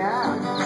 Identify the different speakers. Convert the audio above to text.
Speaker 1: Yeah.